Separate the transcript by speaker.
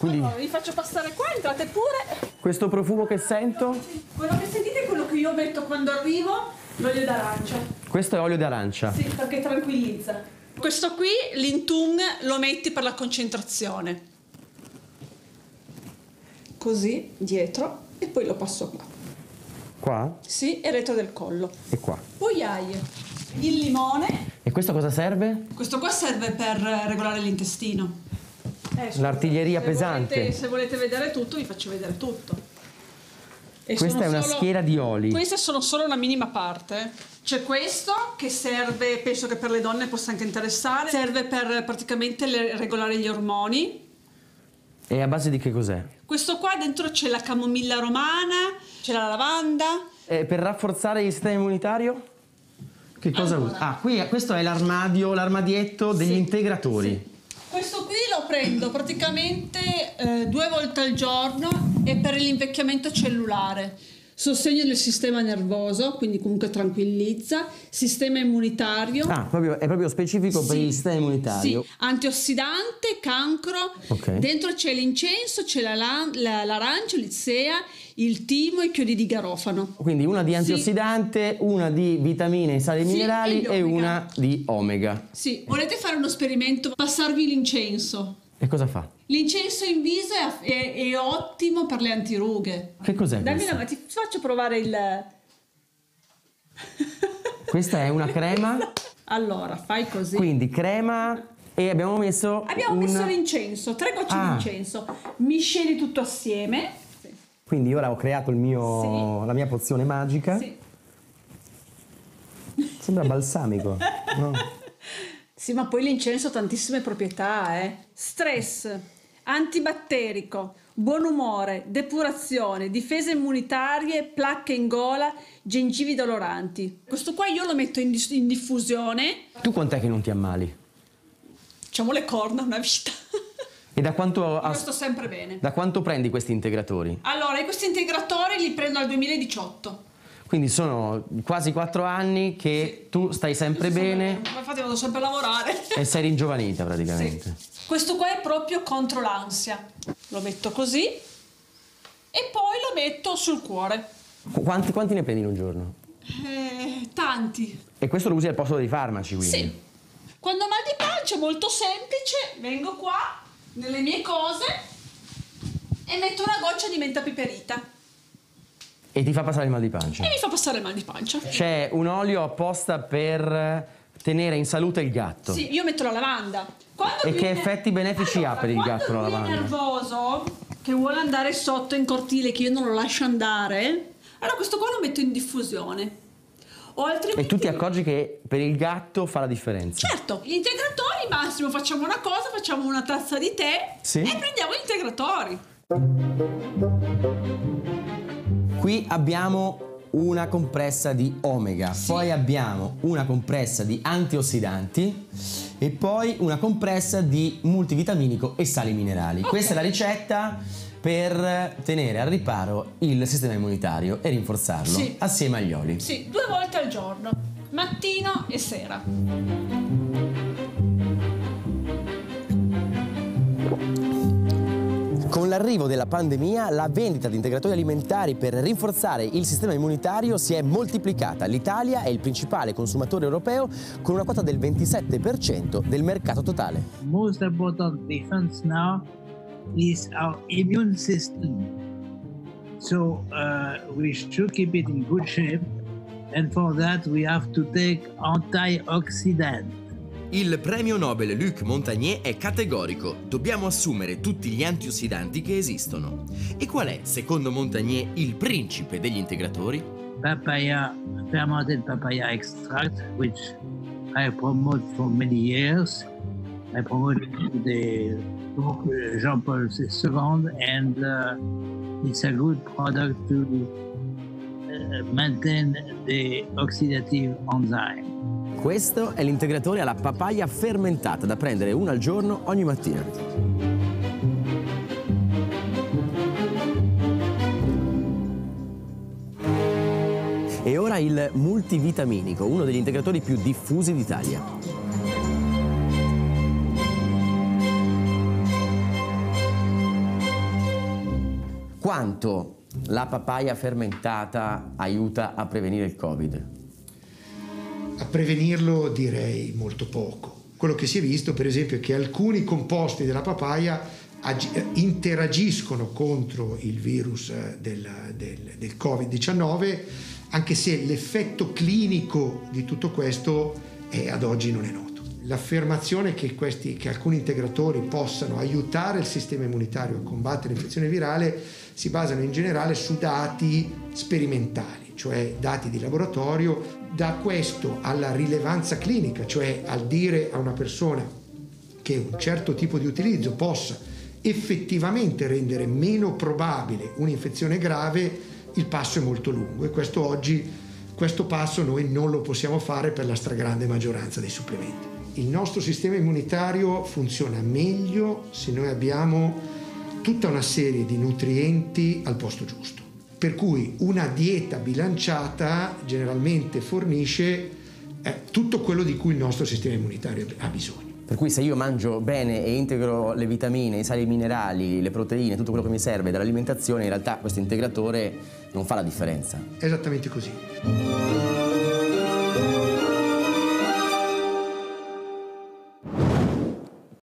Speaker 1: Quindi
Speaker 2: Allora, vi faccio passare qua, entrate pure.
Speaker 1: questo profumo che sento,
Speaker 2: Quello che sentite è quello che io metto quando arrivo, l'olio d'arancia.
Speaker 1: questo è olio d'arancia.
Speaker 2: Sì, perché tranquillizza. Questo qui, l'Intung, lo metti per la concentrazione. Così, dietro, e poi lo passo qua.
Speaker 1: Qua
Speaker 2: Sì, e retro del collo.
Speaker 1: e qua.
Speaker 2: Poi hai il limone.
Speaker 1: E questo cosa serve?
Speaker 2: Questo qua serve per regolare l'intestino. Eh,
Speaker 1: L'artiglieria pesante.
Speaker 2: volete- se volete vedere tutto, vi faccio vedere tutto. E
Speaker 1: Questa è una
Speaker 2: solo-
Speaker 1: schiera di oli.
Speaker 2: Queste sono solo una minima parte. C'è questo che serve, penso che per le donne possa anche interessare, serve per praticamente le- regolare gli ormoni.
Speaker 1: E a base di che cos'è?
Speaker 2: Questo qua dentro c'è la camomilla romana, c'è la lavanda.
Speaker 1: Eh, per rafforzare il sistema immunitario? Che cosa
Speaker 2: Allora.
Speaker 1: usa? Ah, qui questo è l'armadio, l'armadietto degli
Speaker 2: Sì,
Speaker 1: integratori.
Speaker 2: Lo prendo praticamente eh, due volte al giorno e per l'invecchiamento cellulare. Sostegno del sistema nervoso, quindi comunque tranquillizza, sistema immunitario.
Speaker 1: Ah, proprio- è proprio specifico per
Speaker 2: Sì.
Speaker 1: il sistema immunitario.
Speaker 2: Sì, antiossidante, cancro.
Speaker 1: Ok.
Speaker 2: Dentro c'è l'incenso, c'è la la- l'arancio, l'itsea, il timo e i chiodi di garofano.
Speaker 1: Quindi una di antiossidante, una di vitamine e sali
Speaker 2: Sì,
Speaker 1: minerali
Speaker 2: e
Speaker 1: e, una di omega.
Speaker 2: Sì, volete fare uno esperimento? Passarvi l'incenso.
Speaker 1: E cosa fa?
Speaker 2: L'incenso in viso è, è- è ottimo per le antirughe.
Speaker 1: Che cos'è
Speaker 2: Dammi mano, ti faccio provare il...
Speaker 1: Questa è una crema,
Speaker 2: allora, fai così.
Speaker 1: quindi crema e abbiamo messo
Speaker 2: Abbiamo
Speaker 1: un...
Speaker 2: messo l'incenso, tre gocce
Speaker 1: Ah.
Speaker 2: di incenso. Misceli tutto assieme.
Speaker 1: Quindi ora ho creato il mio,
Speaker 2: Sì.
Speaker 1: la mia pozione magica.
Speaker 2: Sì.
Speaker 1: Sembra balsamico. no?
Speaker 2: Sì, ma poi l'incenso ha tantissime proprietà, eh. Stress, antibatterico, buon umore, depurazione, difese immunitarie, placche in gola, gengivi doloranti. Questo qua io lo metto in, in diffusione.
Speaker 1: Tu quant'è che non ti ammali?
Speaker 2: Facciamo le corna una vita.
Speaker 1: E da quanto,
Speaker 2: Io sto sempre bene.
Speaker 1: da quanto prendi questi integratori?
Speaker 2: Allora, questi integratori li prendo dal 2018.
Speaker 1: Quindi sono quasi quattro anni che tu stai sempre bene
Speaker 2: Ma infatti vado sempre a lavorare.
Speaker 1: e sei ringiovanita praticamente.
Speaker 2: Questo qua è proprio contro l'ansia. Lo metto così e poi lo metto sul cuore.
Speaker 1: Qu- Quanti, quanti ne prendi in un giorno?
Speaker 2: Eh, tanti.
Speaker 1: E questo lo usi al posto dei farmaci quindi?
Speaker 2: Sì. Quando ho mal di pancia, molto semplice, vengo qua nelle mie cose e metto una goccia di menta piperita
Speaker 1: E ti fa passare il mal di pancia?
Speaker 2: e mi fa passare il mal di pancia.
Speaker 1: C'è un olio apposta per tenere in salute il gatto.
Speaker 2: Sì, io metto la lavanda. Quando
Speaker 1: E che effetti benefici ha per il
Speaker 2: quando
Speaker 1: gatto la
Speaker 2: lui è
Speaker 1: lavanda?
Speaker 2: nervoso, che vuole andare sotto in cortile, che io non lo lascio andare, allora questo qua lo metto in diffusione. O altrimenti...
Speaker 1: E tu ti accorgi che per il gatto fa la differenza.
Speaker 2: Certo, gli integratori, Massimo, facciamo una cosa, facciamo una tazza di tè
Speaker 1: Sì.
Speaker 2: e prendiamo gli integratori.
Speaker 1: Qui abbiamo una compressa di omega, poi abbiamo una compressa di antiossidanti e poi una compressa di multivitaminico e sali minerali. Questa è la ricetta per tenere al riparo il sistema immunitario e rinforzarlo
Speaker 2: Sì.
Speaker 1: assieme agli oli.
Speaker 2: Sì, due volte al giorno, mattino e sera.
Speaker 1: Con l'arrivo della pandemia la vendita di integratori alimentari per rinforzare il sistema immunitario si è moltiplicata. L'Italia è il principale consumatore europeo con una quota del 27% del mercato totale.
Speaker 3: most important defense now is our immune system. So uh, we should keep it in good shape, and for that we have to take antioxidant.
Speaker 4: Il premio Nobel Luc Montagnier è categorico, dobbiamo assumere tutti gli antiossidanti che esistono. E qual è, secondo Montagnier, il principe degli integratori?
Speaker 3: Papaya, fermented papaya extract, which I promote for many years. I promote the book Jean-Paul II, and uh, it's a good product to uh, maintain the oxidative enzyme.
Speaker 1: Questo è l'integratore alla papaya fermentata da prendere una al giorno ogni mattina. E ora il multivitaminico, uno degli integratori più diffusi d'Italia. Quanto la papaya fermentata aiuta a prevenire il Covid?
Speaker 5: A prevenirlo direi molto poco. Quello che si è visto per esempio è che alcuni composti della papaya interagiscono contro il virus eh, del, del, del Covid-19, anche se l'effetto clinico di tutto questo è, ad oggi non è noto. L'affermazione che, questi, che alcuni integratori possano aiutare il sistema immunitario a combattere l'infezione virale si basano in generale su dati sperimentali, cioè dati di laboratorio. Da questo alla rilevanza clinica, cioè al dire a una persona che un certo tipo di utilizzo possa effettivamente rendere meno probabile un'infezione grave, il passo è molto lungo e questo oggi, questo passo noi non lo possiamo fare per la stragrande maggioranza dei supplementi. Il nostro sistema immunitario funziona meglio se noi abbiamo tutta una serie di nutrienti al posto giusto. Per cui una dieta bilanciata generalmente fornisce eh, tutto quello di cui il nostro sistema immunitario ha bisogno.
Speaker 1: Per cui se io mangio bene e integro le vitamine, i sali minerali, le proteine, tutto quello che mi serve dall'alimentazione, in realtà questo integratore non fa la differenza.
Speaker 5: Esattamente così.